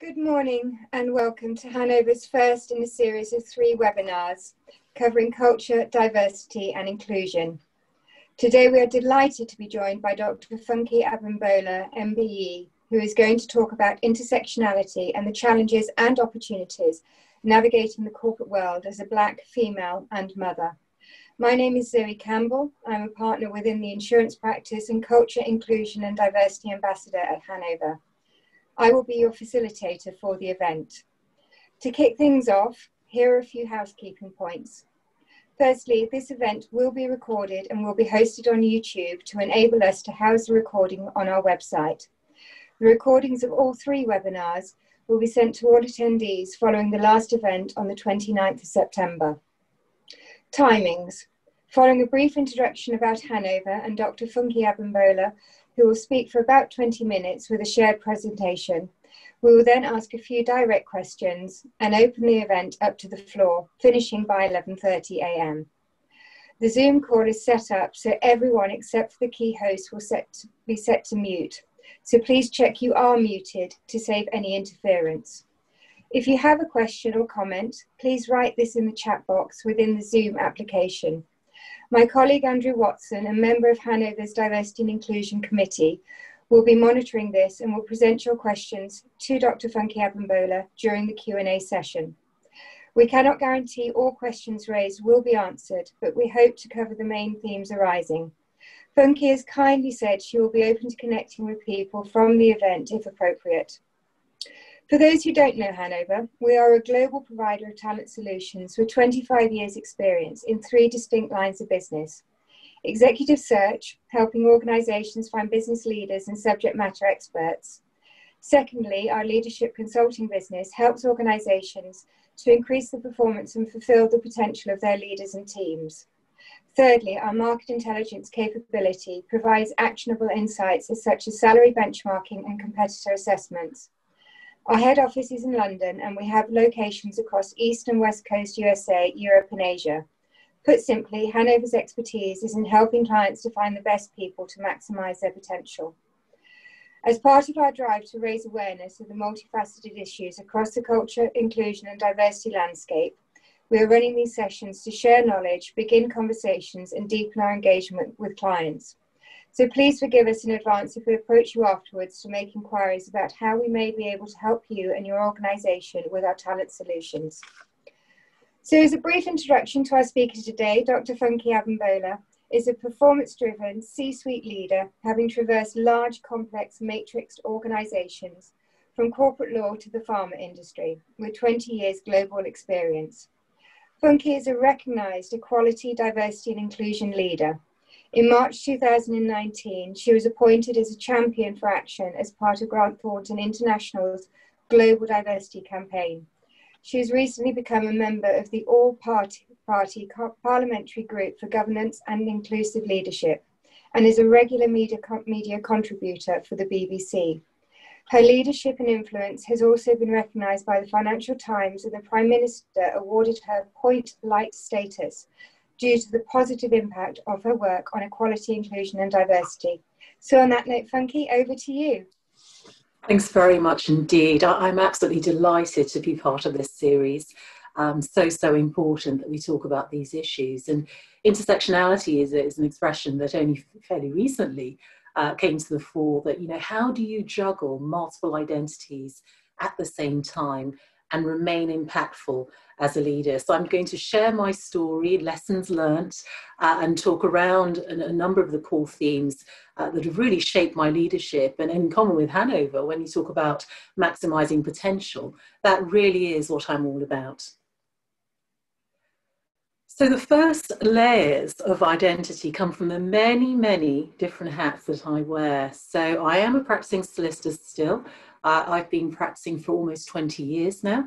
Good morning and welcome to Hanover's first in a series of three webinars covering culture, diversity and inclusion. Today we are delighted to be joined by Dr. Funke Abimbola, MBE, who is going to talk about intersectionality and the challenges and opportunities navigating the corporate world as a black female and mother. My name is Zoe Campbell. I'm a partner within the insurance practice and culture, inclusion and diversity ambassador at Hanover. I will be your facilitator for the event. To kick things off, here are a few housekeeping points. Firstly, this event will be recorded and will be hosted on YouTube to enable us to house the recording on our website. The recordings of all three webinars will be sent to all attendees following the last event on the 29th of September. Timings. Following a brief introduction about Hanover and Dr. Funke Abimbola who will speak for about 20 minutes with a shared presentation. We will then ask a few direct questions and open the event up to the floor, finishing by 11.30am. The Zoom call is set up so everyone except for the key host will set, be set to mute. So please check you are muted to save any interference. If you have a question or comment, please write this in the chat box within the Zoom application. My colleague Andrew Watson, a member of Hanover's Diversity and Inclusion Committee, will be monitoring this and will present your questions to Dr. Funke Abimbola during the Q&A session. We cannot guarantee all questions raised will be answered, but we hope to cover the main themes arising. Funke has kindly said she will be open to connecting with people from the event if appropriate. For those who don't know Hanover, we are a global provider of talent solutions with 25 years experience in three distinct lines of business. Executive search, helping organizations find business leaders and subject matter experts. Secondly, our leadership consulting business helps organizations to increase the performance and fulfill the potential of their leaders and teams. Thirdly, our market intelligence capability provides actionable insights such as salary benchmarking and competitor assessments. Our head office is in London and we have locations across East and West Coast USA, Europe, and Asia. Put simply, Hanover's expertise is in helping clients to find the best people to maximize their potential. As part of our drive to raise awareness of the multifaceted issues across the culture, inclusion, and diversity landscape, we are running these sessions to share knowledge, begin conversations, and deepen our engagement with clients. So please forgive us in advance if we approach you afterwards to make inquiries about how we may be able to help you and your organisation with our talent solutions. So as a brief introduction to our speaker today, Dr. Funke Abimbola is a performance-driven C-suite leader having traversed large, complex, matrixed organisations from corporate law to the pharma industry with 20 years global experience. Funke is a recognised equality, diversity and inclusion leader in March 2019, she was appointed as a champion for action as part of Grant Thornton International's Global Diversity Campaign. She has recently become a member of the All Party, Party Parliamentary Group for Governance and Inclusive Leadership and is a regular media, media contributor for the BBC. Her leadership and influence has also been recognised by the Financial Times, and the Prime Minister awarded her Point Light status due to the positive impact of her work on equality, inclusion, and diversity. So, on that note, Funke, over to you. Thanks very much indeed. I'm absolutely delighted to be part of this series. Um, so, so important that we talk about these issues. And intersectionality is, is an expression that only fairly recently uh, came to the fore that, you know, how do you juggle multiple identities at the same time and remain impactful as a leader. So I'm going to share my story, lessons learned, uh, and talk around a, a, number of the core themes uh, that have really shaped my leadership. And in common with Hanover, when you talk about maximizing potential, that really is what I'm all about. So the first layers of identity come from the many, many different hats that I wear. So I am a practicing solicitor still. Uh, I've been practicing for almost 20 years now.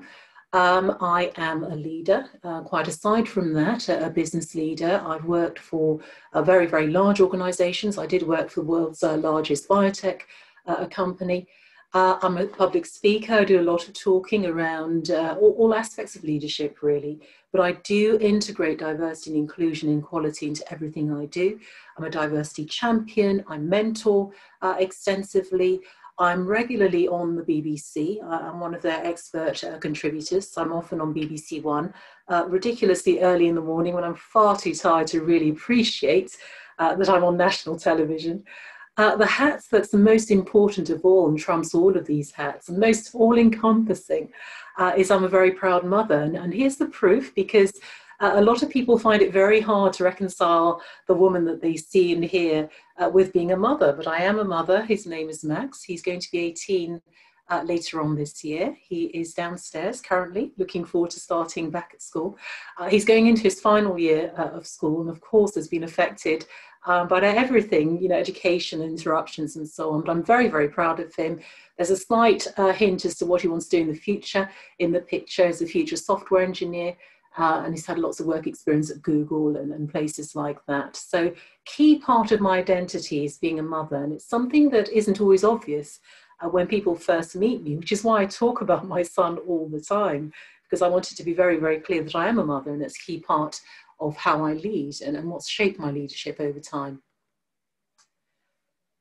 Um, I am a leader. Uh, quite aside from that, a, a, business leader. I've worked for uh, very, very large organizations. I did work for the world's uh, largest biotech uh, company. Uh, I'm a public speaker. I do a lot of talking around uh, all, all, aspects of leadership, really. But I do integrate diversity and inclusion and equality into everything I do. I'm a diversity champion. I mentor extensively. I'm regularly on the BBC. I'm one of their expert uh, contributors. I'm often on BBC One, uh, ridiculously early in the morning when I'm far too tired to really appreciate uh, that I'm on national television. Uh, the hats that's the most important of all and trumps all of these hats and most all encompassing uh, is I'm a very proud mother. And, and here's the proof because uh, a lot of people find it very hard to reconcile the woman that they see and hear uh, with being a mother. But I am a mother. His name is Max. He's going to be 18 uh, later on this year. He is downstairs currently, looking forward to starting back at school. Uh, he's going into his final year uh, of school, and of course, has been affected um, by everything, you know, education, interruptions, and so on. But I'm very, very proud of him. There's a slight uh, hint as to what he wants to do in the future. In the picture, as a future software engineer uh, and he's had lots of work experience at Google and, and, places like that. So, key part of my identity is being a mother, and it's something that isn't always obvious uh, when people first meet me, which is why I talk about my son all the time, because I wanted to be very, very clear that I am a mother, and it's a key part of how I lead and, and what's shaped my leadership over time.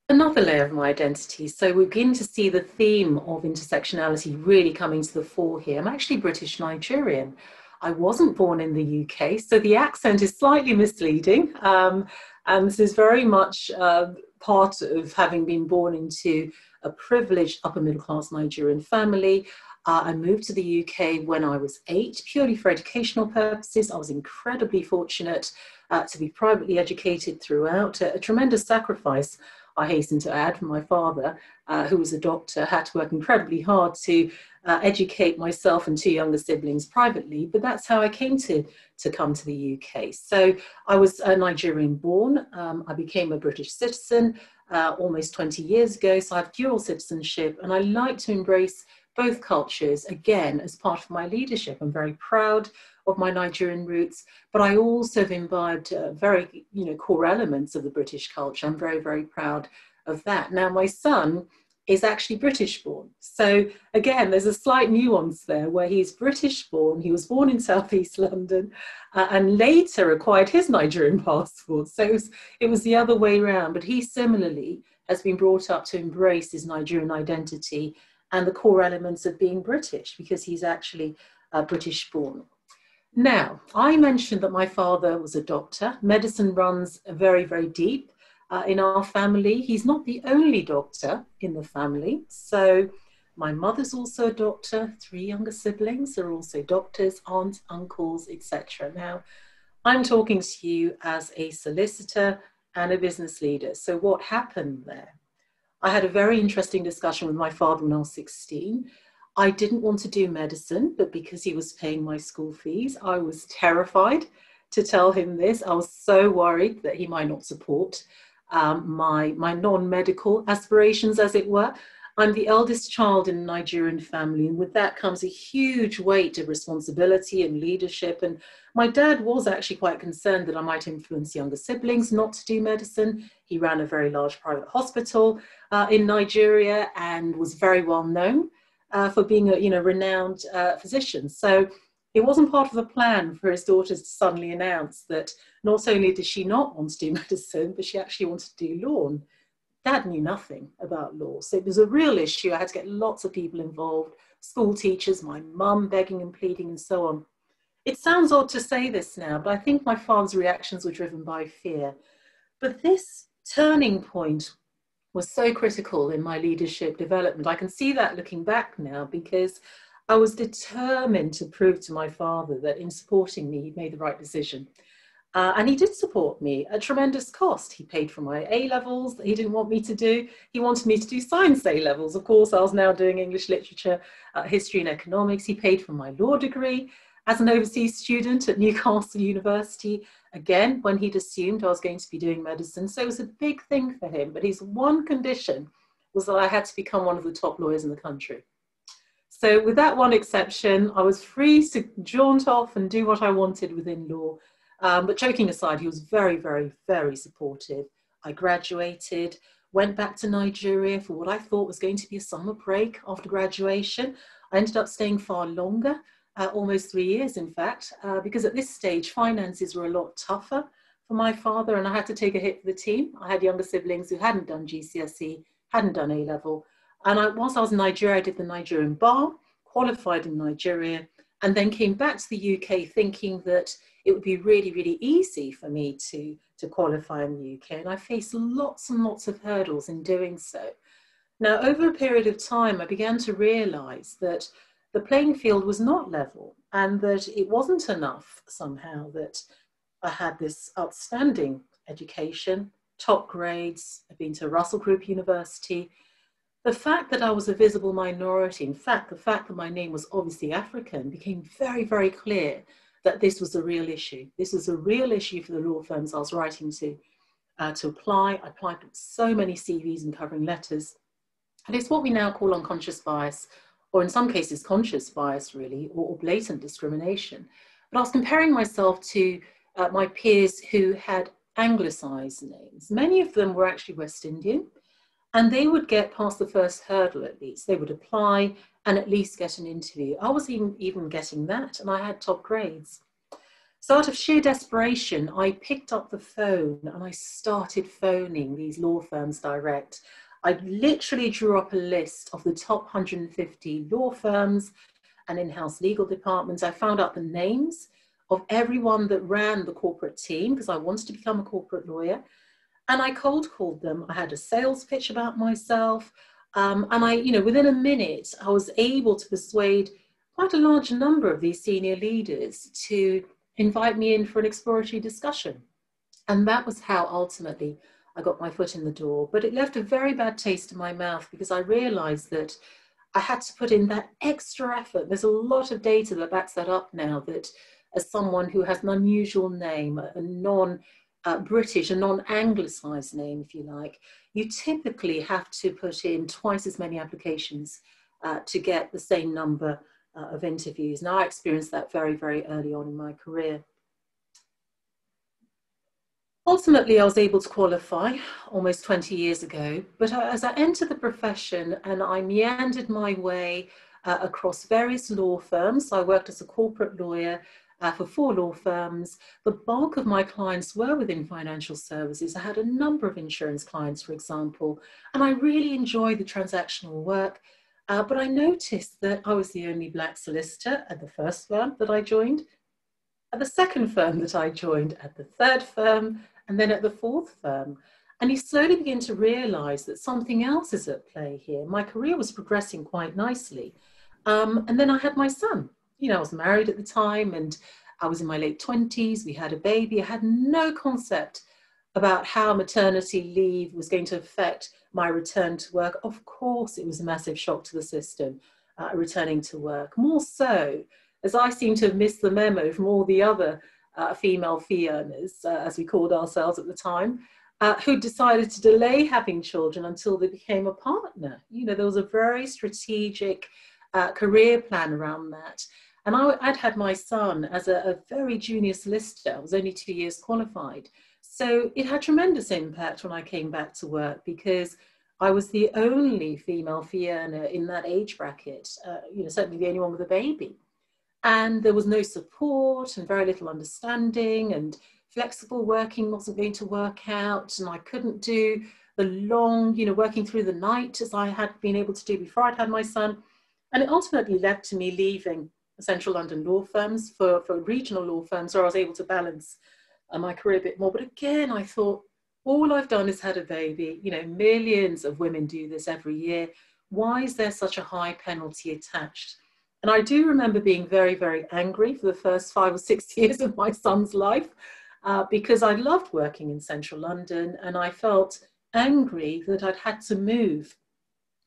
Another layer of my identity. So we begin to see the theme of intersectionality really coming to the fore here. I'm actually British Nigerian. I wasn't born in the UK, so the accent is slightly misleading. Um, and this is very much uh, part of having been born into a privileged upper middle class Nigerian family. Uh, I moved to the UK when I was eight, purely for educational purposes. I was incredibly fortunate uh, to be privately educated throughout, a, a tremendous sacrifice I hasten to add, my father, uh, who was a doctor, had to work incredibly hard to uh, educate myself and two younger siblings privately, but that's how I came to, to come to the UK. So I was a Nigerian born, um, I became a British citizen uh, almost 20 years ago, so I have dual citizenship, and I like to embrace both cultures again as part of my leadership. I'm very proud of my Nigerian roots, but I also have imbibed uh, very, you know, core elements of the British culture. I'm very, very proud of that. Now, my son is actually British born. So again, there's a slight nuance there where he's British born. He was born in Southeast London uh, and later acquired his Nigerian passport. So it was, it was the other way around. But he similarly has been brought up to embrace his Nigerian identity and the core elements of being British because he's actually uh, British born. Now, I mentioned that my father was a doctor. Medicine runs very, very deep uh, in our family. He's not the only doctor in the family. So, my mother's also a doctor. Three younger siblings are also doctors, aunts, uncles, etc. Now, I'm talking to you as a solicitor and a business leader. So, what happened there? I had a very interesting discussion with my father when I was 16 I didn't want to do medicine, but because he was paying my school fees, I was terrified to tell him this. I was so worried that he might not support um, my, my non medical aspirations, as it were. I'm the eldest child in a Nigerian family, and with that comes a huge weight of responsibility and leadership. And my dad was actually quite concerned that I might influence younger siblings not to do medicine. He ran a very large private hospital uh, in Nigeria and was very well known uh, for being a you know renowned uh, physician. So it wasn't part of the plan for his daughters to suddenly announce that not only did she not want to do medicine, but she actually wanted to do law. And Dad knew nothing about law, so it was a real issue. I had to get lots of people involved, school teachers, my mum begging and pleading, and so on. It sounds odd to say this now, but I think my father's reactions were driven by fear. But this turning point was so critical in my leadership development. I can see that looking back now because I was determined to prove to my father that in supporting me, he'd made the right decision. Uh, and he did support me at tremendous cost. He paid for my A levels that he didn't want me to do. He wanted me to do science A levels. Of course, I was now doing English literature, uh, history, and economics. He paid for my law degree as an overseas student at Newcastle University, again, when he'd assumed I was going to be doing medicine. So it was a big thing for him. But his one condition was that I had to become one of the top lawyers in the country. So, with that one exception, I was free to jaunt off and do what I wanted within law. Um, but joking aside, he was very, very, very supportive. I graduated, went back to Nigeria for what I thought was going to be a summer break after graduation. I ended up staying far longer uh, almost three years, in fact, uh, because at this stage, finances were a lot tougher for my father, and I had to take a hit for the team. I had younger siblings who hadn't done GCSE, hadn't done A level, And I, whilst I was in Nigeria, I did the Nigerian bar, qualified in Nigeria, and then came back to the UK thinking that it would be really, really easy for me to, to qualify in the UK. And I faced lots and lots of hurdles in doing so. Now, over a period of time, I began to realize that the playing field was not level and that it wasn't enough somehow that I had this outstanding education, top grades, I'd been to Russell Group University. The fact that I was a visible minority, in fact, the fact that my name was obviously African, became very, very clear that this was a real issue. This was a real issue for the law firms I was writing to uh, to apply. I applied with so many CVs and covering letters. And it's what we now call unconscious bias, or in some cases, conscious bias, really, or, or blatant discrimination. But I was comparing myself to uh, my peers who had anglicized names. Many of them were actually West Indian, and they would get past the first hurdle at least. They would apply and at least get an interview. I was even, even getting that, and I had top grades. So, out of sheer desperation, I picked up the phone and I started phoning these law firms direct. I literally drew up a list of the top 150 law firms and in house legal departments. I found out the names of everyone that ran the corporate team because I wanted to become a corporate lawyer. And I cold called them. I had a sales pitch about myself. Um, and I, you know, within a minute, I was able to persuade quite a large number of these senior leaders to invite me in for an exploratory discussion. And that was how ultimately I got my foot in the door. But it left a very bad taste in my mouth because I realized that I had to put in that extra effort. There's a lot of data that backs that up now that as someone who has an unusual name, a non uh, British, a non anglicized name, if you like, you typically have to put in twice as many applications uh, to get the same number uh, of interviews. Now, I experienced that very, very early on in my career. Ultimately, I was able to qualify almost 20 years ago, but as I entered the profession and I meandered my way uh, across various law firms, I worked as a corporate lawyer uh, for four law firms. The bulk of my clients were within financial services. I had a number of insurance clients, for example, and I really enjoyed the transactional work. Uh, but I noticed that I was the only black solicitor at the first firm that I joined, at the second firm that I joined, at the third firm, and then at the fourth firm. And you slowly begin to realize that something else is at play here. My career was progressing quite nicely. Um, and then I had my son you know, I was married at the time and I was in my late 20s. We had a baby. I had no concept about how maternity leave was going to affect my return to work. Of course, it was a massive shock to the system, uh, returning to work. More so, as I seem to have missed the memo from all the other uh, female fee earners, uh, as we called ourselves at the time, uh, who decided to delay having children until they became a partner. You know, there was a very strategic uh, career plan around that. And I, would had my son as a, a very junior solicitor, I was only two years qualified. So it had tremendous impact when I came back to work because I was the only female fee earner in that age bracket, uh, you know, certainly the only one with a baby. And there was no support and very little understanding, and flexible working wasn't going to work out, and I couldn't do the long, you know, working through the night as I had been able to do before I'd had my son. And it ultimately led to me leaving central London law firms for, for regional law firms where I was able to balance uh, my career a bit more. But again, I thought, all I've done is had a baby. You know, millions of women do this every year. Why is there such a high penalty attached? And I do remember being very, very angry for the first five or six years of my son's life uh, because I loved working in central London and I felt angry that I'd had to move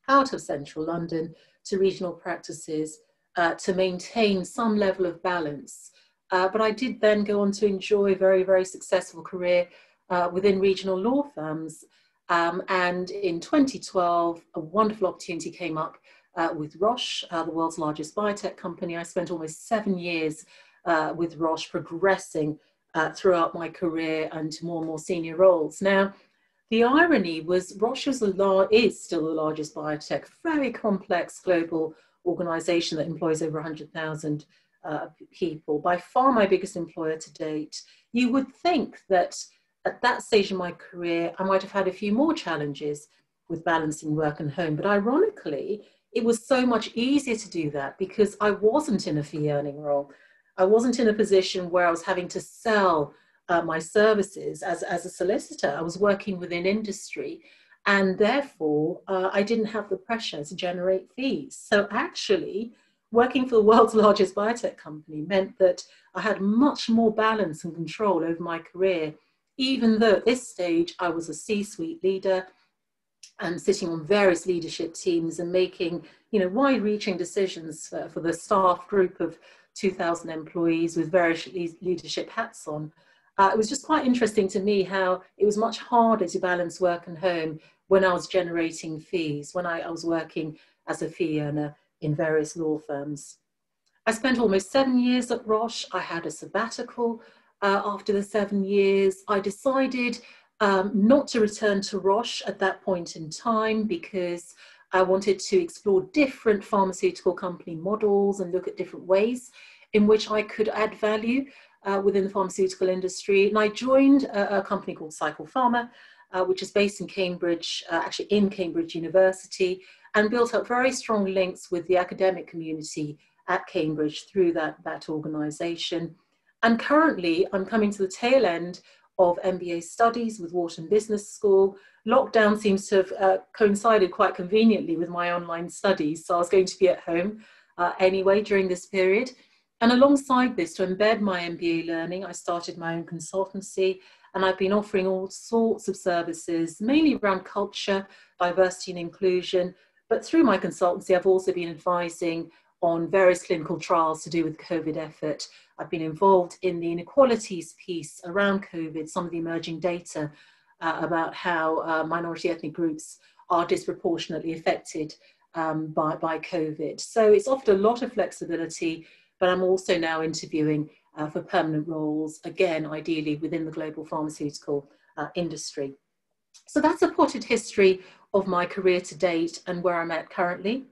out of central London to regional practices uh, to maintain some level of balance. Uh, but I did then go on to enjoy a very, very successful career uh, within regional law firms. Um, and in 2012, a wonderful opportunity came up uh, with Roche, uh, the world's largest biotech company. I spent almost seven years uh, with Roche, progressing throughout my career and to more and more senior roles. Now, the irony was Roche is, is still the largest biotech, very complex global organization that employs over 100,000 uh, people, by far my biggest employer to date, you would think that at that stage in my career, I might have had a few more challenges. with balancing work and home. But ironically, it was so much easier to do that because I wasn't in a fee earning role. I wasn't in a position where I was having to sell uh, my services as, as a solicitor. I was working within industry and therefore uh, I didn't have the pressure to generate fees. So actually, working for the world's largest biotech company meant that I had much more balance and control over my career, even though at this stage I was a C suite leader and sitting on various leadership teams and making you know wide reaching decisions for, for the staff group of 2000 employees with various leadership hats on uh, it was just quite interesting to me how it was much harder to balance work and home when I was generating fees, when I, I was working as a fee earner in various law firms. I spent almost seven years at Roche. I had a sabbatical uh, after the seven years. I decided um, not to return to Roche at that point in time because I wanted to explore different pharmaceutical company models and look at different ways in which I could add value uh, within the pharmaceutical industry. And I joined a, a company called Cycle Pharma, uh, which is based in Cambridge, uh, actually in Cambridge University, and built up very strong links with the academic community at Cambridge through that, that organization. And currently, I'm coming to the tail end of MBA studies with Wharton Business School. Lockdown seems to have uh, coincided quite conveniently with my online studies, so I was going to be at home uh, anyway during this period. And alongside this, to embed my MBA learning, I started my own consultancy and I've been offering all sorts of services, mainly around culture, diversity and inclusion. But through my consultancy, I've also been advising on various clinical trials to do with COVID effort. I've been involved in the inequalities piece around COVID, some of the emerging data uh, about how uh, minority ethnic groups are disproportionately affected um, by, by COVID. So it's offered a lot of flexibility but I'm also now interviewing uh, for permanent roles, again, ideally within the global pharmaceutical uh, industry. So that's a potted history of my career to date and where I'm at currently.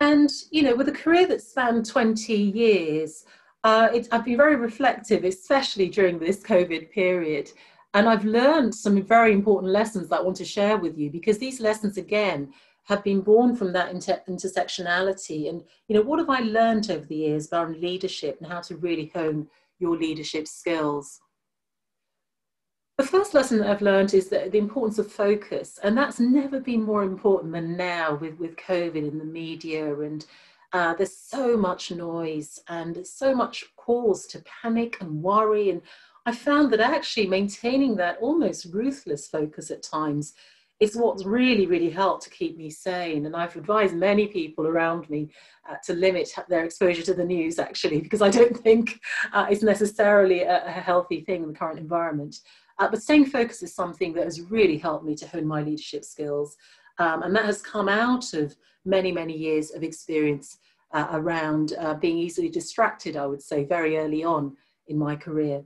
And, you know, with a career that spanned 20 years, uh, it, I've been very reflective, especially during this COVID period. And I've learned some very important lessons that I want to share with you because these lessons, again, have been born from that inter- intersectionality. And, you know, what have I learned over the years about leadership and how to really hone your leadership skills? The first lesson that I've learned is that the importance of focus, and that's never been more important than now with, with COVID in the media. And uh, there's so much noise and so much cause to panic and worry. And I found that actually maintaining that almost ruthless focus at times is what's really, really helped to keep me sane. And I've advised many people around me uh, to limit their exposure to the news, actually, because I don't think uh, it's necessarily a, a, healthy thing in the current environment. Uh, but staying focused is something that has really helped me to hone my leadership skills. Um, and that has come out of many, many years of experience uh, around uh, being easily distracted, I would say, very early on in my career.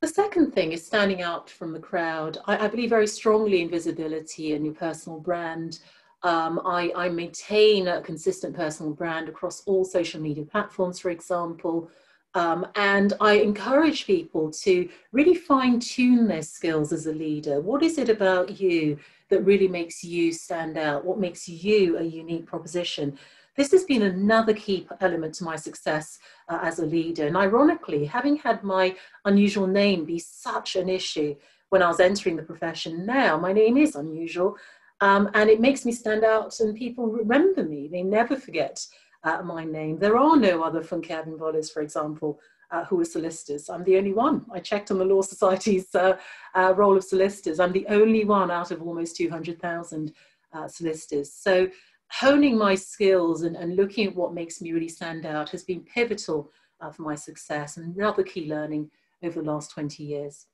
The second thing is standing out from the crowd. I, I believe very strongly in visibility and your personal brand. Um, I, I, maintain a consistent personal brand across all social media platforms, for example. Um, and I encourage people to really fine tune their skills as a leader. What is it about you that really makes you stand out? What makes you a unique proposition? This has been another key element to my success uh, as a leader. And ironically, having had my unusual name be such an issue when I was entering the profession, now my name is unusual. Um, and it makes me stand out and people remember me. They never forget uh, my name. There are no other Funke Abimbolas, for example, uh, who are solicitors. I'm the only one. I checked on the Law Society's uh, uh, roll of solicitors. I'm the only one out of almost 200,000 uh, solicitors. So honing my skills and, and looking at what makes me really stand out has been pivotal uh, for my success and another key learning over the last 20 years.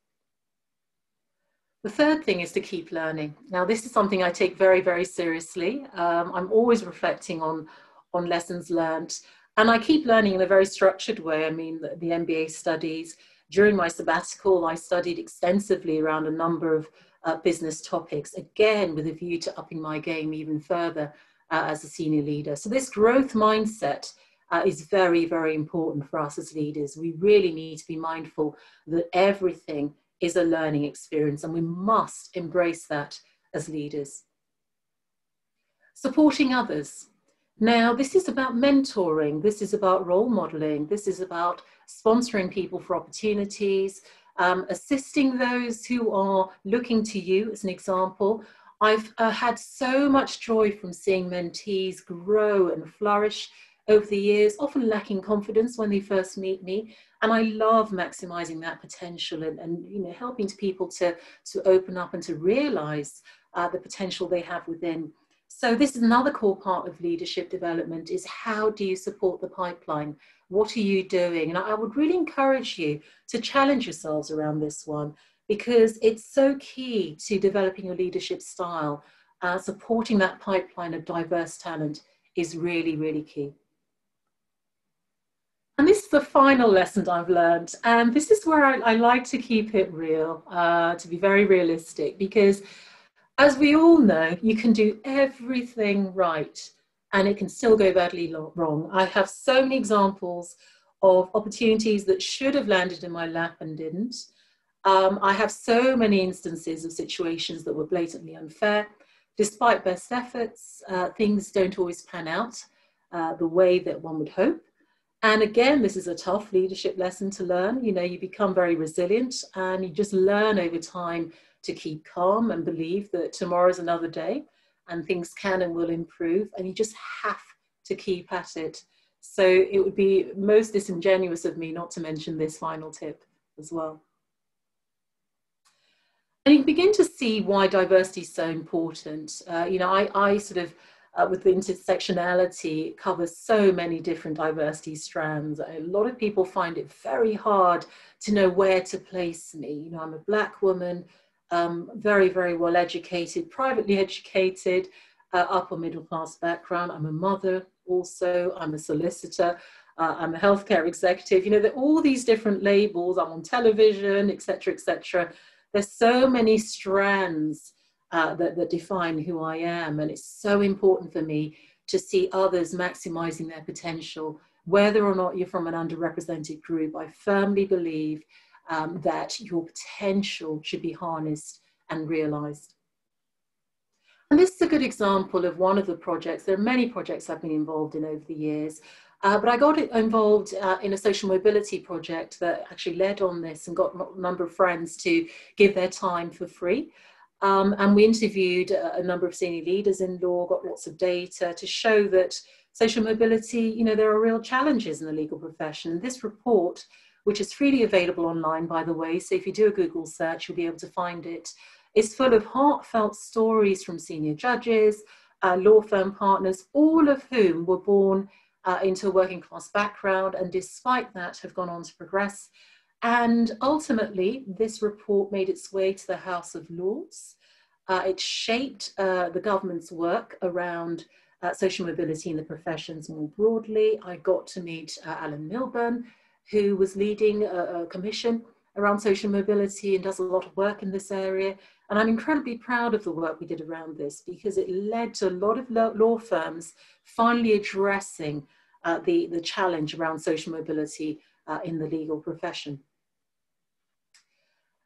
The third thing is to keep learning. Now, this is something I take very, very seriously. Um, I'm always reflecting on, on lessons learned, and I keep learning in a very structured way. I mean, the, the MBA studies. During my sabbatical, I studied extensively around a number of uh, business topics, again, with a view to upping my game even further uh, as a senior leader. So this growth mindset uh, is very, very important for us as leaders. We really need to be mindful that everything is a learning experience and we must embrace that as leaders. Supporting others. Now, this is about mentoring, this is about role modeling, this is about sponsoring people for opportunities, um, assisting those who are looking to you as an example. I've uh, had so much joy from seeing mentees grow and flourish over the years, often lacking confidence when they first meet me. And I love maximizing that potential and, and you know, helping people to, to open up and to realize uh, the potential they have within. So this is another core part of leadership development is how do you support the pipeline? What are you doing? And I would really encourage you to challenge yourselves around this one because it's so key to developing your leadership style. Uh, supporting that pipeline of diverse talent is really, really key. And this is the final lesson I've learned. And this is where I, I like to keep it real, uh, to be very realistic, because as we all know, you can do everything right and it can still go badly wrong. I have so many examples of opportunities that should have landed in my lap and didn't. Um, I have so many instances of situations that were blatantly unfair. Despite best efforts, uh, things don't always pan out uh, the way that one would hope. And again, this is a tough leadership lesson to learn. You know, you become very resilient and you just learn over time to keep calm and believe that tomorrow's another day and things can and will improve. And you just have to keep at it. So it would be most disingenuous of me not to mention this final tip as well. And you begin to see why diversity is so important. Uh, you know, I, I sort of uh, with the intersectionality covers so many different diversity strands. A lot of people find it very hard to know where to place me. You know, I'm a black woman, um, very, very well educated, privately educated, uh, upper middle class background. I'm a mother also, I'm a solicitor. Uh, I'm a healthcare executive. You know, all these different labels. I'm on television, etc., etc. There's so many strands uh, that, that define who I am. And it's so important for me to see others maximizing their potential, whether or not you're from an underrepresented group. I firmly believe um, that your potential should be harnessed and realized. And this is a good example of one of the projects. There are many projects I've been involved in over the years, uh, but I got involved uh, in a social mobility project that actually led on this and got a number of friends to give their time for free. Um, and we interviewed a, a, number of senior leaders in law, got lots of data to show that social mobility, you know, there are real challenges in the legal profession. This report, which is freely available online, by the way, so if you do a Google search, you'll be able to find it. it, is full of heartfelt stories from senior judges, uh, law firm partners, all of whom were born uh, into a working class background and despite that have gone on to progress and ultimately, this report made its way to the House of Lords. Uh, it shaped uh, the government's work around uh, social mobility in the professions more broadly. I got to meet uh, Alan Milburn, who was leading a, a, commission around social mobility and does a lot of work in this area. And I'm incredibly proud of the work we did around this because it led to a lot of law firms finally addressing uh, the, the challenge around social mobility uh, in the legal profession.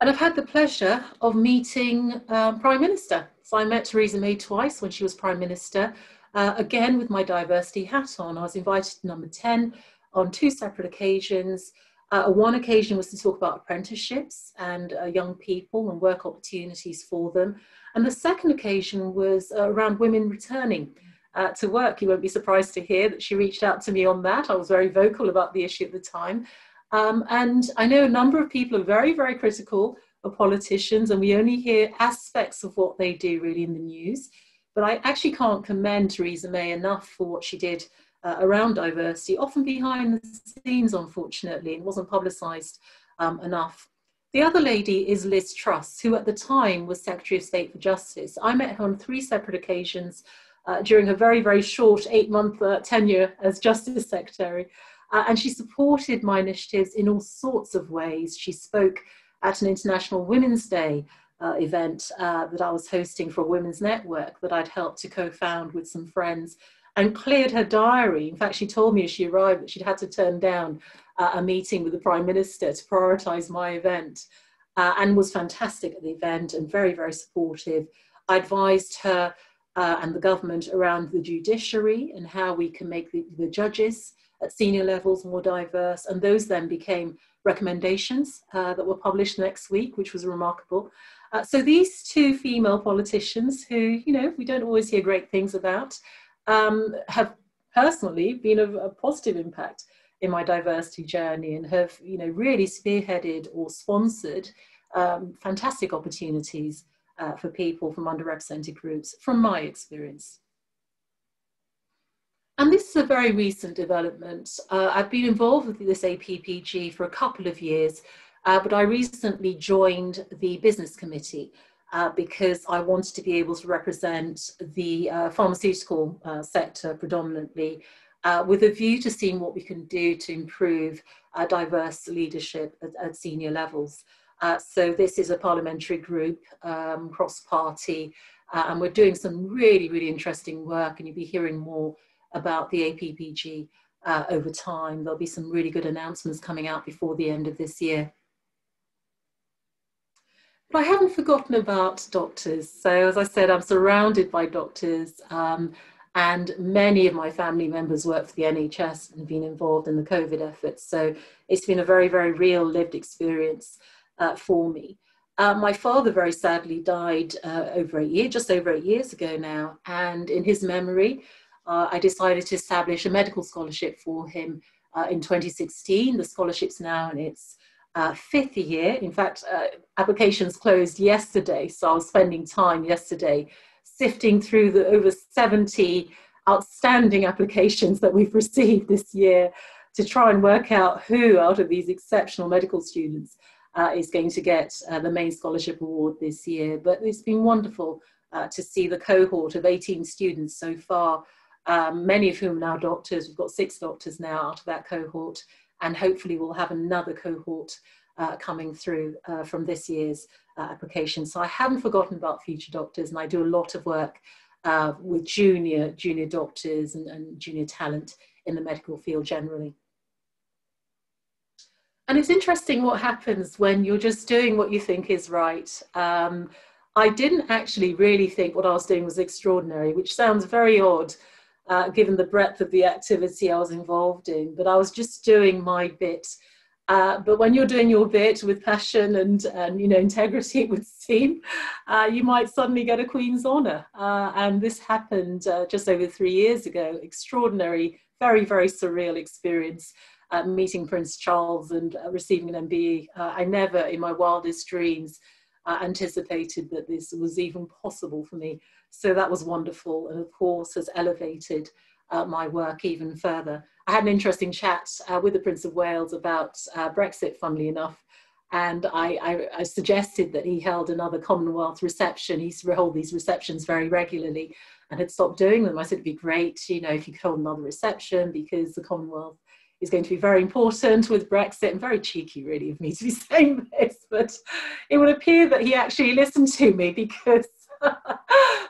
And I've had the pleasure of meeting um, Prime Minister. So I met Theresa May twice when she was Prime Minister, uh, again with my diversity hat on. I was invited to number 10 on two separate occasions. Uh, one occasion was to talk about apprenticeships and uh, young people and work opportunities for them. And the second occasion was uh, around women returning uh, to work. You won't be surprised to hear that she reached out to me on that. I was very vocal about the issue at the time. Um, and I know a number of people are very, very critical of politicians, and we only hear aspects of what they do really in the news. But I actually can't commend Theresa May enough for what she did uh, around diversity, often behind the scenes, unfortunately, and wasn't publicised um, enough. The other lady is Liz Truss, who at the time was Secretary of State for Justice. I met her on three separate occasions uh, during her very, very short eight month uh, tenure as Justice Secretary. Uh, and she supported my initiatives in all sorts of ways. She spoke at an International Women's Day uh, event uh, that I was hosting for a women's network that I'd helped to co found with some friends and cleared her diary. In fact, she told me as she arrived that she'd had to turn down uh, a meeting with the Prime Minister to prioritize my event uh, and was fantastic at the event and very, very supportive. I advised her uh, and the government around the judiciary and how we can make the, the, judges at senior levels more diverse. And those then became recommendations uh, that were published next week, which was remarkable. Uh, so these two female politicians, who you know we don't always hear great things about, um, have personally been of a positive impact in my diversity journey and have you know really spearheaded or sponsored um, fantastic opportunities uh, for people from underrepresented groups from my experience. And this is a very recent development. Uh, I've been involved with this APPG for a couple of years, uh, but I recently joined the business committee uh, because I wanted to be able to represent the uh, pharmaceutical uh, sector predominantly uh, with a view to seeing what we can do to improve uh, diverse leadership at, at senior levels. Uh, so this is a parliamentary group, um, cross-party, and we're doing some really, really interesting work and you'll be hearing more about the APPG over time. There'll be some really good announcements coming out before the end of this year. But I haven't forgotten about doctors. So, as I said, I'm surrounded by doctors, um, and many of my family members work for the NHS and have been involved in the COVID efforts. So, it's been a very, very real lived experience uh, for me. Uh, my father very sadly died uh, over a year, just over eight years ago now, and in his memory, uh, I decided to establish a medical scholarship for him uh, in 2016. The scholarship's now in its uh, fifth year. In fact, uh, applications closed yesterday, so I was spending time yesterday sifting through the over 70 outstanding applications that we've received this year to try and work out who out of these exceptional medical students uh, is going to get uh, the main scholarship award this year. But it's been wonderful uh, to see the cohort of 18 students so far, um, many of whom are now doctors. We've got six doctors now out of that cohort and hopefully we'll have another cohort uh, coming through uh, from this year's uh, application. So I haven't forgotten about future doctors and I do a lot of work uh, with junior, junior doctors and, and, junior talent in the medical field generally. And it's interesting what happens when you're just doing what you think is right. Um, I didn't actually really think what I was doing was extraordinary, which sounds very odd uh, given the breadth of the activity I was involved in. But I was just doing my bit. Uh, but when you're doing your bit with passion and, and you know integrity, it would uh, you might suddenly get a Queen's Honour. Uh, and this happened uh, just over three years ago. Extraordinary, very, very surreal experience. Uh, meeting Prince Charles and receiving an MBE. I never, in my wildest dreams, anticipated that this was even possible for me. So that was wonderful, and of course has elevated uh, my work even further. I had an interesting chat uh, with the Prince of Wales about uh, Brexit, funnily enough, and I, I, I, suggested that he held another Commonwealth reception. He hold these receptions very regularly and had stopped doing them. I said it'd be great, you know, if you could hold another reception because the Commonwealth is going to be very important with Brexit and very cheeky, really, of me to be saying this, but it would appear that he actually listened to me because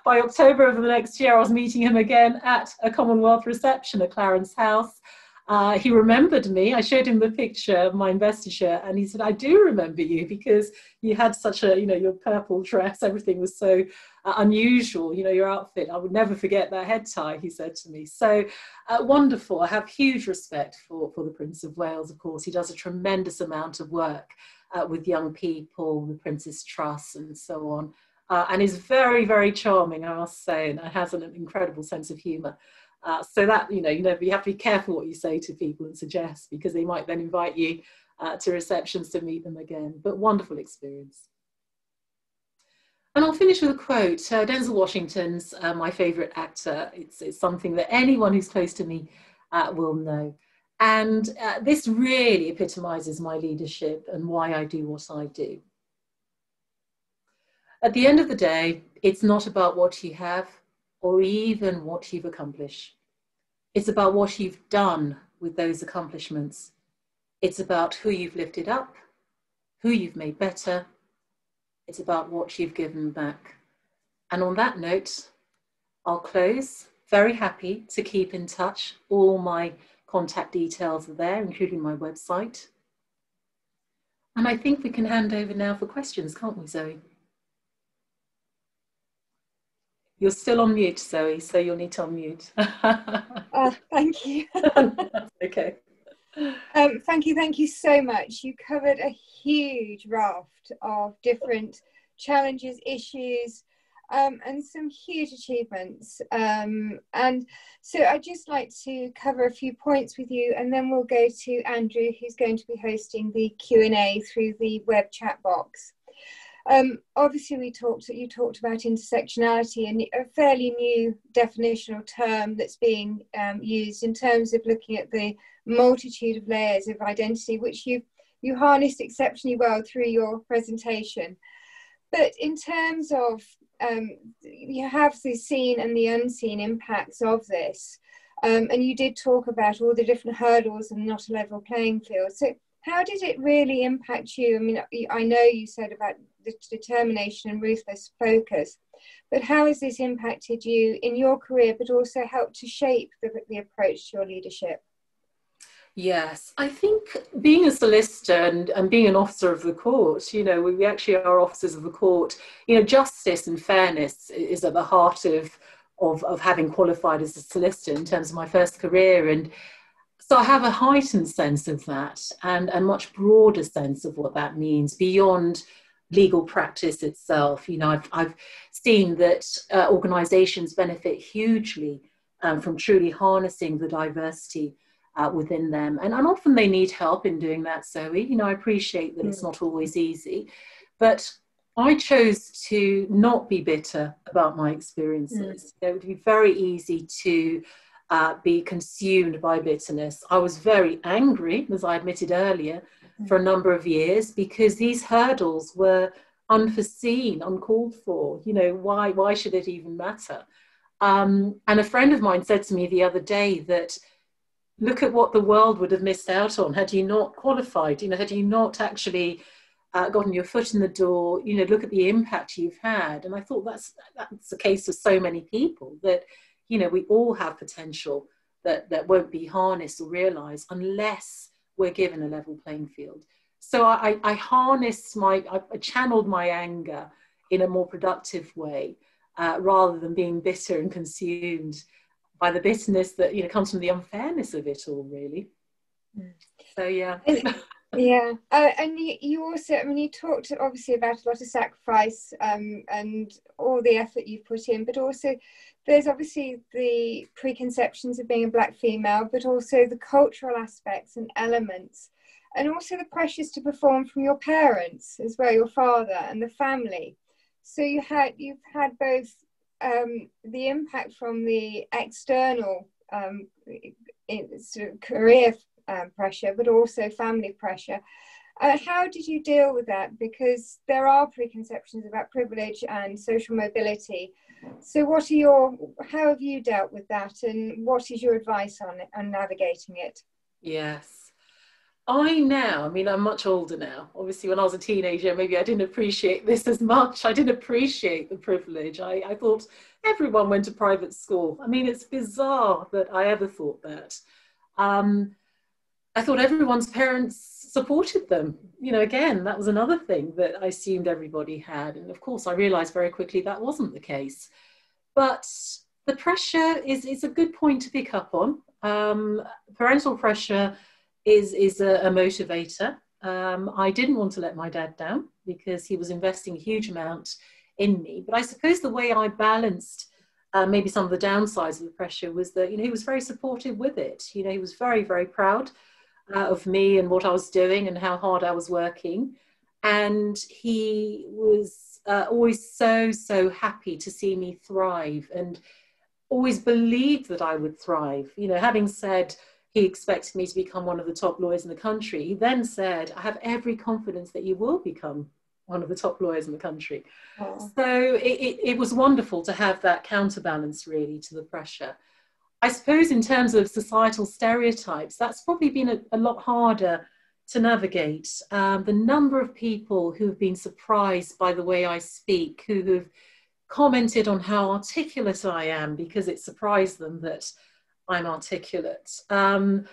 by October of the next year, I was meeting him again at a Commonwealth reception at Clarence House. Uh, he remembered me. I showed him the picture of my investiture, and he said, "I do remember you because you had such a, you know, your purple dress. Everything was so uh, unusual. You know, your outfit. I would never forget that head tie." He said to me. So uh, wonderful. I have huge respect for for the Prince of Wales. Of course, he does a tremendous amount of work uh, with young people, the Prince's Trust, and so on uh, and is very, very charming, I must say, and has an incredible sense of humour. Uh, so that you know, you know, you have to be careful what you say to people and suggest because they might then invite you uh, to receptions to meet them again. But wonderful experience. And I'll finish with a quote. Uh, Denzel Washington's uh, my favourite actor. It's, it's, something that anyone who's close to me uh, will know. And this really epitomises my leadership and why I do what I do. At the end of the day, it's not about what you have or even what you've accomplished. It's about what you've done with those accomplishments. It's about who you've lifted up, who you've made better. It's about what you've given back. And on that note, I'll close. Very happy to keep in touch. All my contact details are there, including my website. And I think we can hand over now for questions, can't we, Zoe? You're still on mute, Zoe, so you'll need to unmute. oh, thank you. okay. Um, thank you, thank you so much. You covered a huge raft of different challenges, issues, um, and some huge achievements. Um, and so I'd just like to cover a few points with you, and then we'll go to Andrew, who's going to be hosting the Q and A through the web chat box. Um, obviously, we talked. You talked about intersectionality and a fairly new definitional term that's being um, used in terms of looking at the multitude of layers of identity, which you you harnessed exceptionally well through your presentation. But in terms of um, you have the seen and the unseen impacts of this, um, and you did talk about all the different hurdles and not a level playing field. So, how did it really impact you? I mean, I know you said about determination and ruthless focus, but how has this impacted you in your career, but also helped to shape the, the approach to your leadership? Yes, I think being a solicitor and, and being an officer of the court, you know, we actually are officers of the court, you know, justice and fairness is at the heart of, of, of having qualified as a solicitor in terms of my first career. And so I have a heightened sense of that and a much broader sense of what that means beyond legal practice itself. You know, I've, I've seen that uh, organizations benefit hugely um, from truly harnessing the diversity uh, within them. And, and often they need help in doing that, Zoe. You know, I appreciate that mm. it's not always easy, but I chose to not be bitter about my experiences. Mm. It would be very easy to uh, be consumed by bitterness. I was very angry, as I admitted earlier. For a number of years because these hurdles were unforeseen, uncalled for. You know, why, why should it even matter? Um, and a friend of mine said to me the other day that look at what the world would have missed out on had you not qualified, you know, had you not actually uh, gotten your foot in the door, you know, look at the impact you've had. And I thought that's that's the case of so many people that, you know, we all have potential that, that won't be harnessed or realized unless we're given a level playing field. So I, I harnessed my, I channeled my anger in a more productive way uh, rather than being bitter and consumed by the bitterness that you know comes from the unfairness of it all really mm. so yeah yeah. Uh, and you, also i mean you talked obviously about a lot of sacrifice um, and all the effort you've put in but also there's obviously the preconceptions of being a black female but also the cultural aspects and elements and also the pressures to perform from your parents as well your father and the family. So you had you've had both um, the impact from the external um, sort of career um, pressure, but also family pressure. Uh, how did you deal with that? Because there are preconceptions about privilege and social mobility. So, what are your? How have you dealt with that, and what is your advice on on navigating it? Yes. I now, I mean, I'm much older now. Obviously, when I was a teenager, maybe I didn't appreciate this as much. I didn't appreciate the privilege. I, I thought everyone went to private school. I mean, it's bizarre that I ever thought that. Um, I thought everyone's parents supported them. You know, again, that was another thing that I assumed everybody had. And of course, I realized very quickly that wasn't the case. But the pressure is, is a good point to pick up on. Um, parental pressure is, is a, a motivator. Um, I didn't want to let my dad down because he was investing a huge amount in me. But I suppose the way I balanced uh, maybe some of the downsides of the pressure was that, you know, he was very supportive with it. You know, he was very, very proud uh, of me and what I was doing and how hard I was working. And he was uh, always so, so happy to see me thrive and always believed that I would thrive. You know, having said, he expected me to become one of the top lawyers in the country. He then said, I have every confidence that you will become one of the top lawyers in the country. Oh. So it, it, it, was wonderful to have that counterbalance really to the pressure. I suppose in terms of societal stereotypes, that's probably been a, a lot harder to navigate. Um, the number of people who have been surprised by the way I speak, who have commented on how articulate I am because it surprised them that I'm articulate. Um,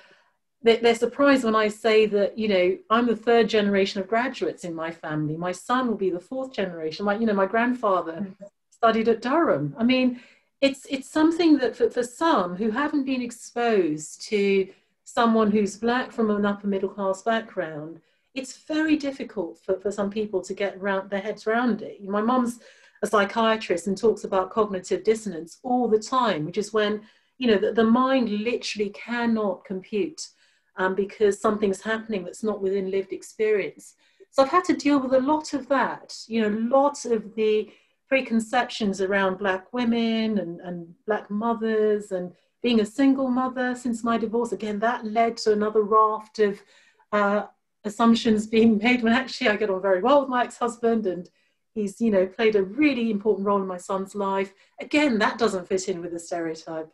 they're surprised when I say that, you know, I'm the third generation of graduates in my family. My son will be the fourth generation. My, you know, my grandfather mm-hmm. studied at Durham. I mean, it's it's something that for, for some who haven't been exposed to someone who's black from an upper middle class background, it's very difficult for, for some people to get around their heads around it. My mum's a psychiatrist and talks about cognitive dissonance all the time, which is when you know the, the mind literally cannot compute um, because something's happening that's not within lived experience. So I've had to deal with a lot of that, you know, lots of the preconceptions around black women and, and black mothers and being a single mother since my divorce. Again, that led to another raft of uh, assumptions being made when actually I get on very well with my ex-husband and he's, you know, played a really important role in my son's life. Again, that doesn't fit in with the stereotype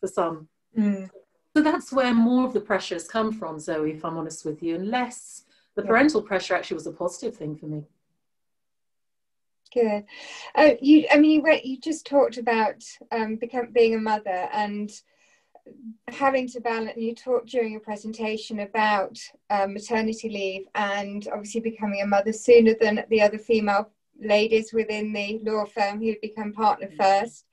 for some. Mm. So that's where more of the pressures come from, Zoe, if I'm honest with you, and less the yeah. parental pressure actually was a positive thing for me. Good. Uh, you, I mean, you, you just talked about um, become, being a mother and having to balance. And You talked during your presentation about um, maternity leave and obviously becoming a mother sooner than the other female ladies within the law firm who become partner first.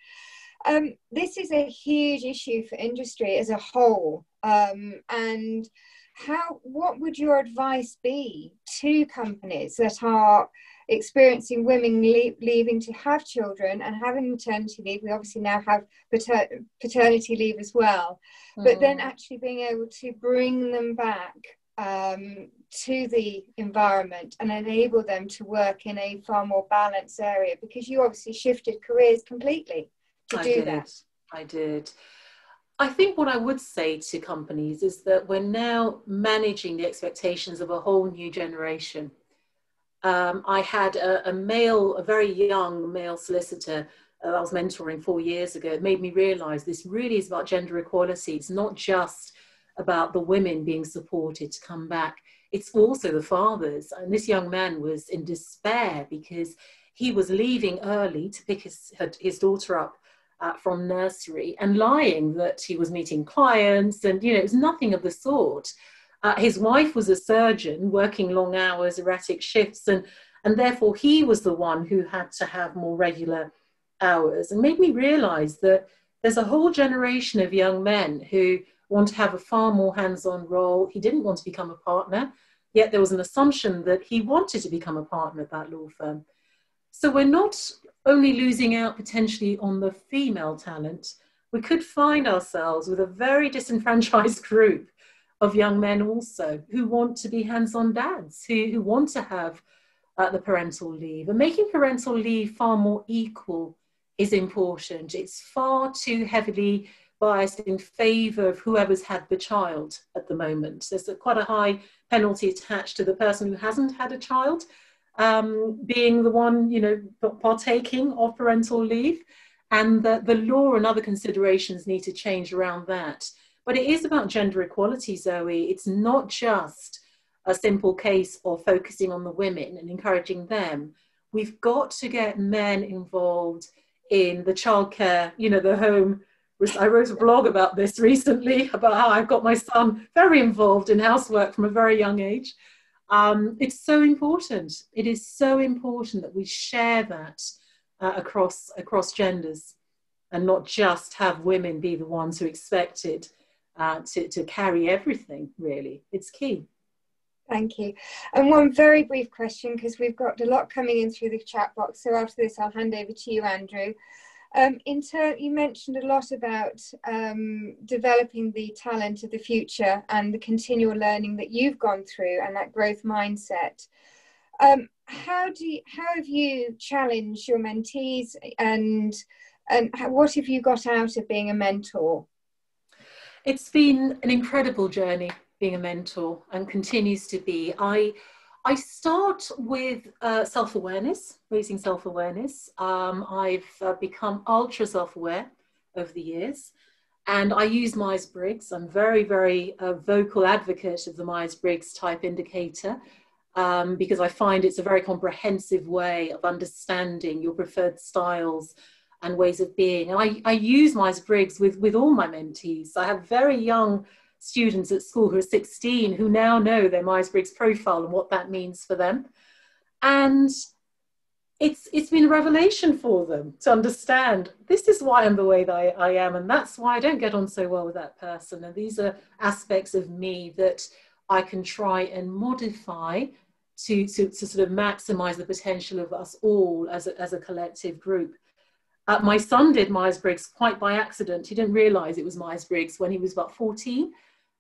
Um, this is a huge issue for industry as a whole. Um, and how, what would your advice be to companies that are experiencing women le- leaving to have children and having maternity leave? We obviously now have pater- paternity leave as well, mm. but then mm. actually being able to bring them back um, to the environment and enable them to work in a far more balanced area because you obviously shifted careers completely to I do did. that. I did. I think what I would say to companies is that we're now managing the expectations of a whole new generation. Um, I had a, a, male, a very young male solicitor uh, I was mentoring four years ago. It made me realize this really is about gender equality. It's not just about the women being supported to come back, it's also the fathers. And this young man was in despair because he was leaving early to pick his, his daughter up uh, from nursery and lying that he was meeting clients and you know it was nothing of the sort uh, his wife was a surgeon working long hours erratic shifts and and therefore he was the one who had to have more regular hours. And made me realize that there's a whole generation of young men who want to have a far more hands-on role. He didn't want to become a partner yet there was an assumption that he wanted to become a partner at that law firm. So we're not only losing out potentially on the female talent, we could find ourselves with a very disenfranchised group of young men also who want to be hands-on dads, who, who want to have uh, the parental leave. And making parental leave far more equal is important. It's far too heavily biased in favour of whoever's had the child at the moment. There's a, quite a high penalty attached to the person who hasn't had a child um, being the one, you know, partaking of parental leave. And the, the law and other considerations need to change around that. But it is about gender equality, Zoe. It's not just a simple case of focusing on the women and encouraging them. We've got to get men involved in the childcare, you know, the home. I wrote a blog about this recently about how I've got my son very involved in housework from a very young age. Um, it's so important. It is so important that we share that uh, across across genders, and not just have women be the ones who expect expected uh, to to carry everything. Really, it's key. Thank you. And one very brief question because we've got a lot coming in through the chat box. So after this, I'll hand over to you, Andrew. Um, in turn, you mentioned a lot about um, developing the talent of the future and the continual learning that you've gone through and that growth mindset. Um, how do you, how have you challenged your mentees and and how, what have you got out of being a mentor? It's been an incredible journey being a mentor and continues to be. I I start with uh, self awareness, raising self awareness. Um, I've uh, become ultra self aware over the years, and I use Myers Briggs. I'm very, very uh, vocal advocate of the Myers Briggs type indicator um, because I find it's a very comprehensive way of understanding your preferred styles and ways of being. And I, I use Myers Briggs with, with all my mentees. I have very young students at school who are 16 who now know their Myers Briggs profile and what that means for them. And it's it's been a revelation for them to understand this is why I'm the way that I, I, am, and that's why I don't get on so well with that person. And these are aspects of me that I can try and modify to, to, to sort of maximize the potential of us all as a, as a collective group. Uh, my son did Myers Briggs quite by accident. He didn't realize it was Myers Briggs when he was about 14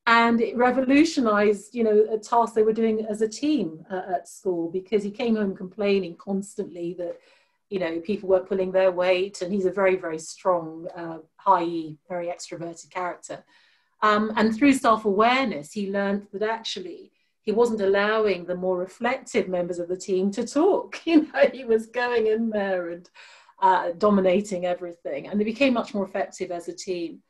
and it revolutionized you know a task they were doing as a team uh, at school because he came home complaining constantly that you know people weren't pulling their weight and he's a very very strong uh, high e very extroverted character. Um, and through self-awareness he learned that actually he wasn't allowing the more reflective members of the team to talk. You know he was going in there and uh, dominating everything and they became much more effective as a team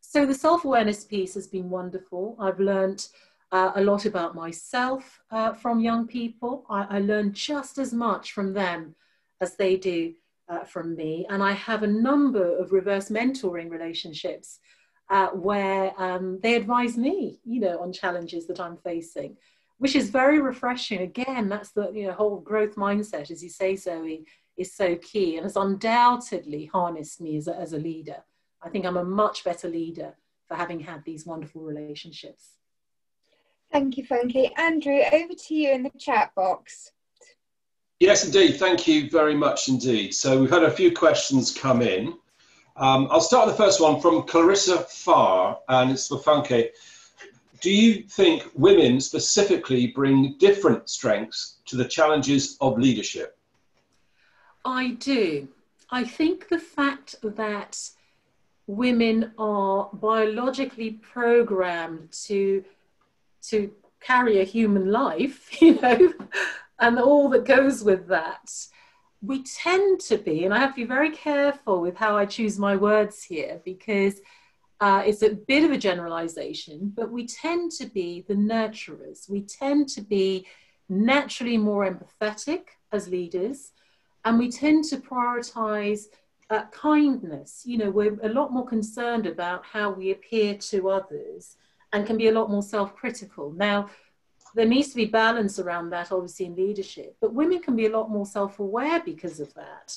so the self-awareness piece has been wonderful. I've learned uh, a lot about myself uh, from young people. I, I learn just as much from them as they do uh, from me. And I have a number of reverse mentoring relationships uh, where um, they advise me, you know, on challenges that I'm facing, which is very refreshing. Again, that's the you know whole growth mindset, as you say, Zoe, is so key and has undoubtedly harnessed me as a, as a leader. I think I'm a much better leader for having had these wonderful relationships. Thank you, Funke. Andrew, over to you in the chat box. Yes, indeed. Thank you very much indeed. So we've had a few questions come in. Um, I'll start with the first one from Clarissa Farr, and it's for Funke. Do you think women specifically bring different strengths to the challenges of leadership? I do. I think the fact that women are biologically programmed to to carry a human life, you know, and all that goes with that. We tend to be, and I have to be very careful with how I choose my words here because uh, it's a bit of a generalization, but we tend to be the nurturers. We tend to be naturally more empathetic as leaders, and we tend to prioritize uh, kindness. You know, we're a lot more concerned about how we appear to others and can be a lot more self critical. Now, there needs to be balance around that, obviously, in leadership, but women can be a lot more self aware because of that.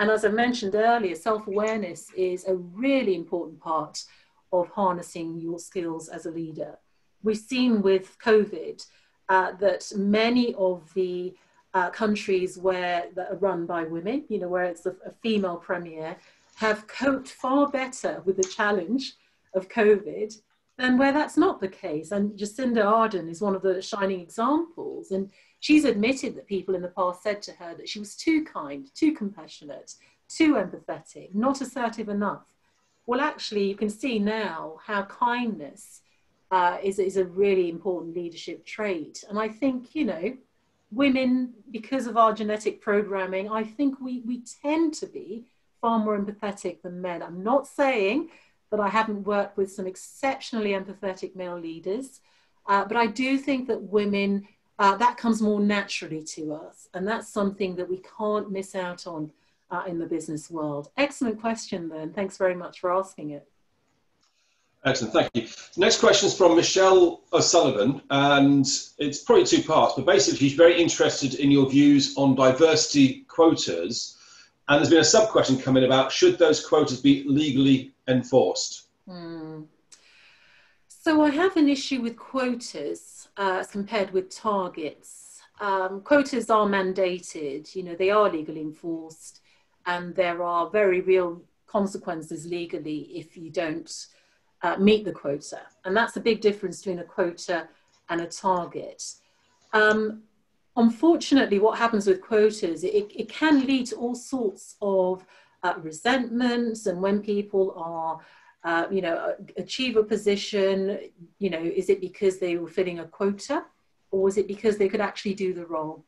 And as I mentioned earlier, self awareness is a really important part of harnessing your skills as a leader. We've seen with COVID uh, that many of the uh, countries where that are run by women, you know, where it's a, a female premier, have coped far better with the challenge of COVID than where that's not the case. And Jacinda Ardern is one of the shining examples. And she's admitted that people in the past said to her that she was too kind, too compassionate, too empathetic, not assertive enough. Well, actually, you can see now how kindness uh, is, is a really important leadership trait. And I think, you know, women, because of our genetic programming, I think we, we tend to be far more empathetic than men. I'm not saying that I haven't worked with some exceptionally empathetic male leaders, uh, but I do think that women, uh, that comes more naturally to us. And that's something that we can't miss out on uh, in the business world. Excellent question, then. Thanks very much for asking it. Excellent, thank you. Next question is from Michelle O'Sullivan, and it's probably two parts, but basically she's very interested in your views on diversity quotas. And there's been a sub question coming about should those quotas be legally enforced? Hmm. So I have an issue with quotas uh, compared with targets. Um, quotas are mandated, you know, they are legally enforced, and there are very real consequences legally if you don't uh, meet the quota. And that's a big difference between a quota and a target. Um, unfortunately, what happens with quotas, it, it can lead to all sorts of uh, resentments and when people are uh, you know, achieve a position, you know, is it because they were filling a quota or is it because they could actually do the role?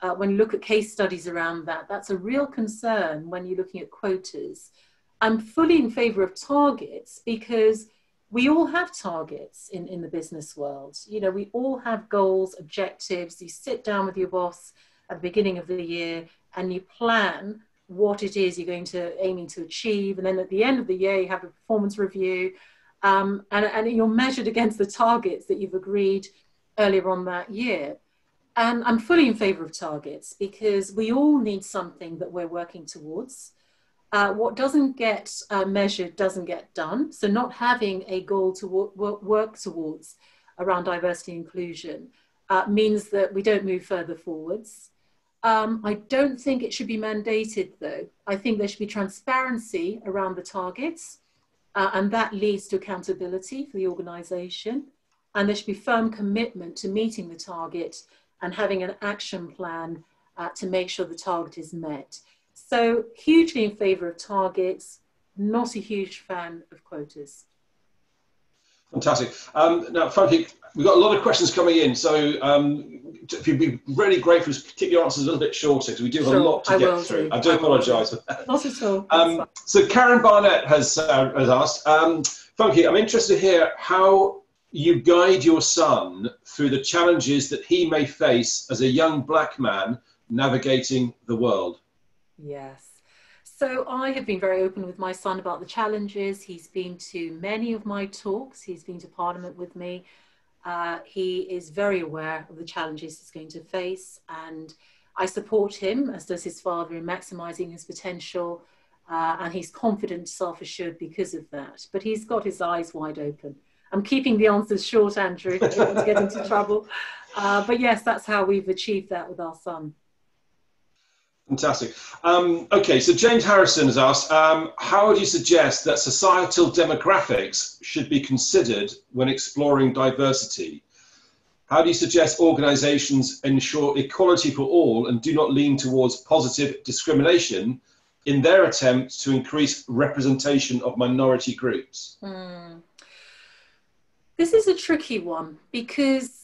Uh, when you look at case studies around that, that's a real concern when you're looking at quotas. I'm fully in favor of targets because we all have targets in, in the business world. You know, we all have goals, objectives. You sit down with your boss at the beginning of the year and you plan what it is you're going to aiming to achieve. And then at the end of the year, you have a performance review um, and, and you're measured against the targets that you've agreed earlier on that year. And I'm fully in favour of targets because we all need something that we're working towards. Uh, what doesn't get uh, measured doesn't get done. So, not having a goal to work, work towards around diversity and inclusion uh, means that we don't move further forwards. Um, I don't think it should be mandated, though. I think there should be transparency around the targets, uh, and that leads to accountability for the organisation. And there should be firm commitment to meeting the target and having an action plan uh, to make sure the target is met. So, hugely in favour of targets, not a huge fan of quotas. Fantastic. Um, now, Funke, we've got a lot of questions coming in, so um, if you'd be really grateful to keep your answers a little bit shorter, because we do have sure, a lot to I get through. Do. I do apologise for that. Not at all. Um, so Karen Barnett has, uh, has asked, um, Funke, I'm interested to hear how you guide your son through the challenges that he may face as a young black man navigating the world. Yes. So I have been very open with my son about the challenges. He's been to many of my talks. He's been to Parliament with me. Uh, he is very aware of the challenges he's going to face, and I support him, as does his father, in maximising his potential. Uh, and he's confident, self assured because of that. But he's got his eyes wide open. I'm keeping the answers short, Andrew. I don't want to get into trouble. Uh, but yes, that's how we've achieved that with our son. Fantastic. Um, okay, so James Harrison has asked, um, how would you suggest that societal demographics should be considered when exploring diversity? How do you suggest organisations ensure equality for all and do not lean towards positive discrimination in their attempt to increase representation of minority groups? Mm. This is a tricky one because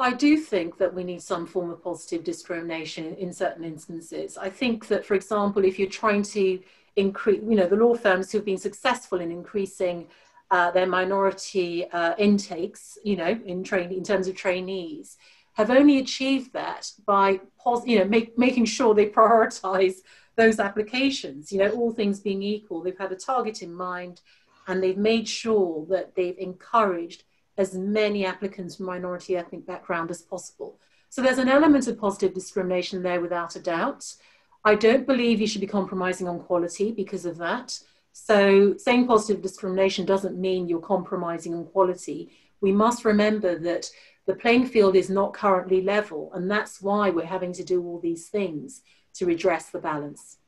I do think that we need some form of positive discrimination in certain instances. I think that, for example, if you're trying to increase, you know, the law firms who've been successful in increasing uh, their minority uh, intakes, you know, in train in terms of trainees, have only achieved that by, pos- you know, make, making sure they prioritize those applications. You know, all things being equal, they've had a target in mind, and they've made sure that they've encouraged as many applicants from minority ethnic background as possible. So there's an element of positive discrimination there without a doubt. I don't believe you should be compromising on quality because of that. So saying positive discrimination doesn't mean you're compromising on quality. We must remember that the playing field is not currently level, and that's why we're having to do all these things to redress the balance.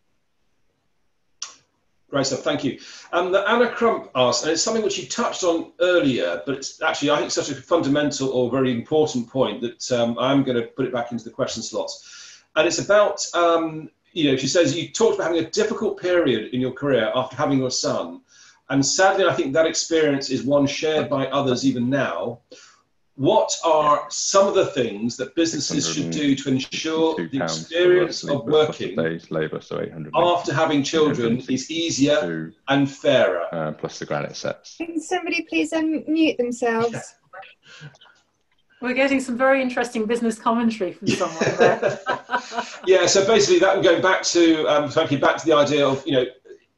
Great stuff, thank you. Um, Anna Crump asked, and it's something which you touched on earlier, but it's actually, I think, such a fundamental or very important point that um, I'm going to put it back into the question slots. And it's about, um, you know, she says you talked about having a difficult period in your career after having your son. And sadly, I think that experience is one shared by others even now what are some of the things that businesses should do to ensure the experience of working days labour, so after having children is easier and fairer? Uh, plus the granite sets. Can somebody please unmute themselves? We're getting some very interesting business commentary from someone there. yeah, so basically that going back to um, frankly back to the idea of you know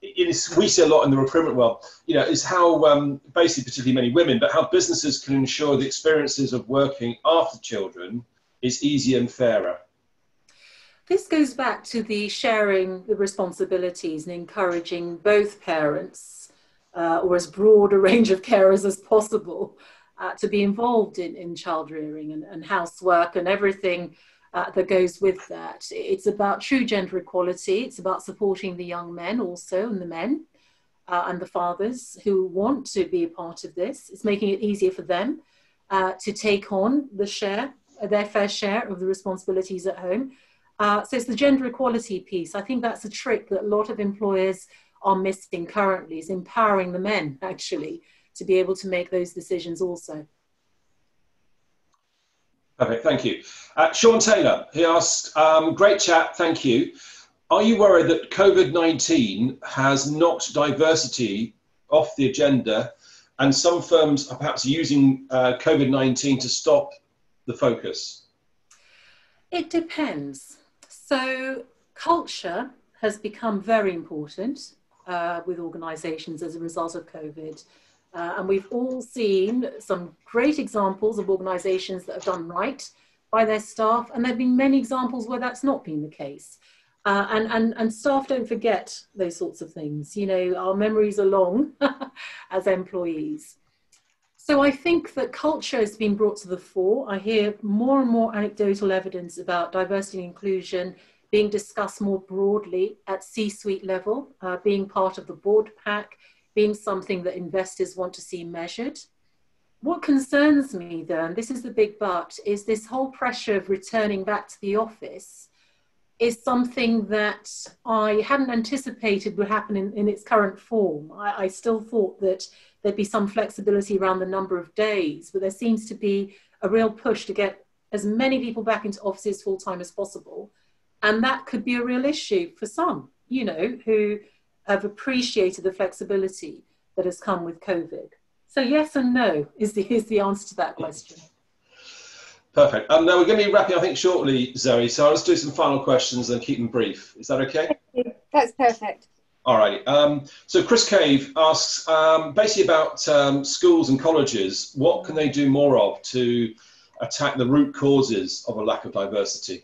we see a lot in the recruitment world, you know, is how um, basically particularly many women, but how businesses can ensure the experiences of working after children is easier and fairer. This goes back to the sharing the responsibilities and encouraging both parents uh, or as broad a range of carers as possible uh, to be involved in, in child rearing and, and housework and everything uh, that goes with that. It's about true gender equality. It's about supporting the young men also and the men uh, and the fathers who want to be a part of this. It's making it easier for them uh, to take on the share, their fair share of the responsibilities at home. Uh, so it's the gender equality piece. I think that's a trick that a lot of employers are missing currently is empowering the men actually to be able to make those decisions also. Perfect, thank you. Uh, Sean Taylor, he asked, um, great chat, thank you. Are you worried that COVID 19 has knocked diversity off the agenda and some firms are perhaps using uh, COVID 19 to stop the focus? It depends. So, culture has become very important uh, with organisations as a result of COVID. Uh, and we've all seen some great examples of organizations that have done right by their staff, and there have been many examples where that's not been the case. Uh, and, and, and staff don't forget those sorts of things. You know, our memories are long as employees. So I think that culture has been brought to the fore. I hear more and more anecdotal evidence about diversity and inclusion being discussed more broadly at C-suite level, uh, being part of the board pack, being something that investors want to see measured. What concerns me then, this is the big but, is this whole pressure of returning back to the office is something that I hadn't anticipated would happen in, in its current form. I, I, still thought that there'd be some flexibility around the number of days, but there seems to be a real push to get as many people back into offices full time as possible. And that could be a real issue for some, you know, who have appreciated the flexibility that has come with COVID. So yes and no is the, is the answer to that question. Perfect. Um, now we're going to be wrapping, I think, shortly, Zoe. So I'll just do some final questions and keep them brief. Is that okay? That's perfect. All right. Um, so Chris Cave asks um, basically about um, schools and colleges. What can they do more of to attack the root causes of a lack of diversity?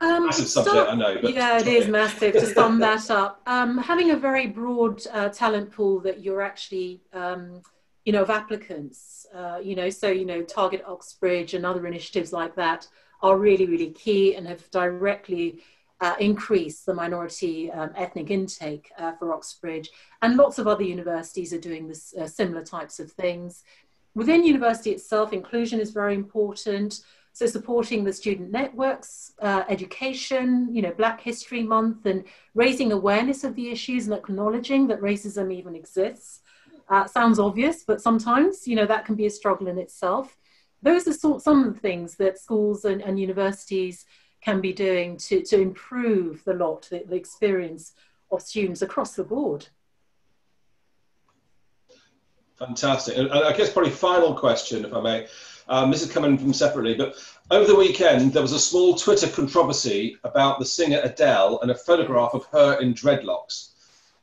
Um, massive subject, start, I know. Yeah, it is massive to sum that up. Um, having a very broad uh, talent pool that you're actually, um, you know, of applicants, uh, you know, so, you know, Target Oxbridge and other initiatives like that are really, really key and have directly uh, increased the minority um, ethnic intake uh, for Oxbridge. And lots of other universities are doing this uh, similar types of things. Within university itself, inclusion is very important. So supporting the student networks, uh, education, you know, Black History Month and raising awareness of the issues and acknowledging that racism even exists. Uh, sounds obvious, but sometimes, you know, that can be a struggle in itself. Those are sort, some of the things that schools and, and universities can be doing to, to improve the lot, the, the experience of students across the board. Fantastic. And I guess probably final question, if I may. Um, this is coming from separately, but over the weekend there was a small Twitter controversy about the singer Adele and a photograph of her in dreadlocks.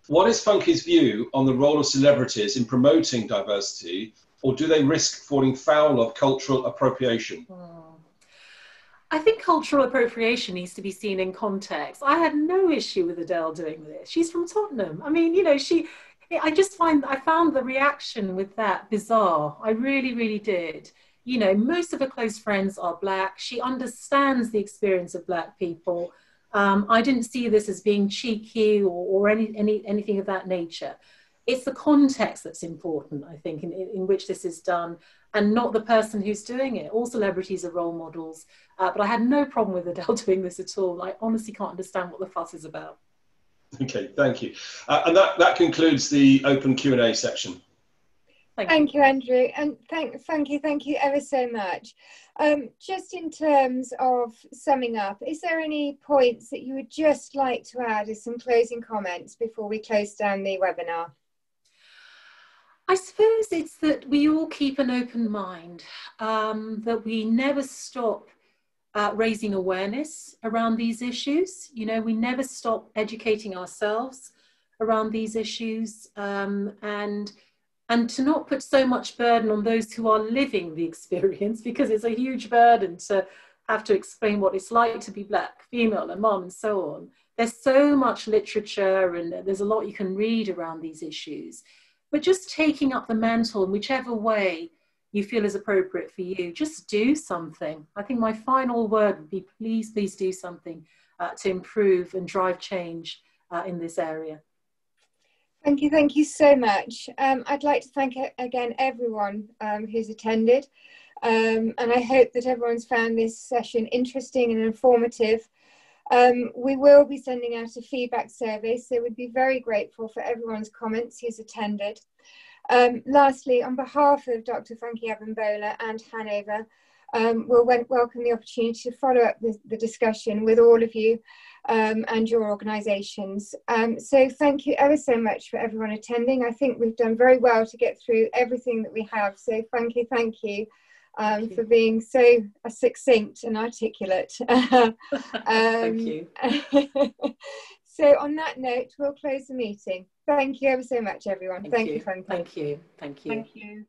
What is Funke's view on the role of celebrities in promoting diversity, or do they risk falling foul of cultural appropriation? Hmm. I think cultural appropriation needs to be seen in context. I had no issue with Adele doing this. She's from Tottenham. I mean, you know, she. I just find I found the reaction with that bizarre. I really, really did you know, most of her close friends are black. She understands the experience of black people. Um, I didn't see this as being cheeky or, or any, any, anything of that nature. It's the context that's important, I think, in, in which this is done, and not the person who's doing it. All celebrities are role models, uh, but I had no problem with Adele doing this at all. I honestly can't understand what the fuss is about. Okay, thank you. Uh, and that, that concludes the open Q&A section. Thank, thank you. you. Andrew, and thank, thank you, thank you ever so much. Um, just in terms of summing up, is there any points that you would just like to add as some closing comments before we close down the webinar? I suppose it's that we all keep an open mind, um, that we never stop uh, raising awareness around these issues. You know, we never stop educating ourselves around these issues um, and and to not put so much burden on those who are living the experience because it's a huge burden to have to explain what it's like to be black, female, and mom, and so on. There's so much literature and there's a lot you can read around these issues. But just taking up the mantle in whichever way you feel is appropriate for you, just do something. I think my final word would be please, please do something uh, to improve and drive change uh, in this area. Thank you, thank you so much. Um, I'd like to thank again everyone um, who's attended, um, and I hope that everyone's found this session interesting and informative. Um, we will be sending out a feedback survey, so we'd be very grateful for everyone's comments who's attended. Um, lastly, on behalf of Dr. Funke Abimbola and Hanover, um, we'll welcome the opportunity to follow up the, the discussion with all of you um, and your organisations. Um, so thank you ever so much for everyone attending. I think we've done very well to get through everything that we have. So thank you, thank you. Um, thank you. for being so uh, succinct and articulate. thank um, you. so on that note, we'll close the meeting. Thank you ever so much, everyone. Thank, thank you. you Thank you. Thank you. Thank you.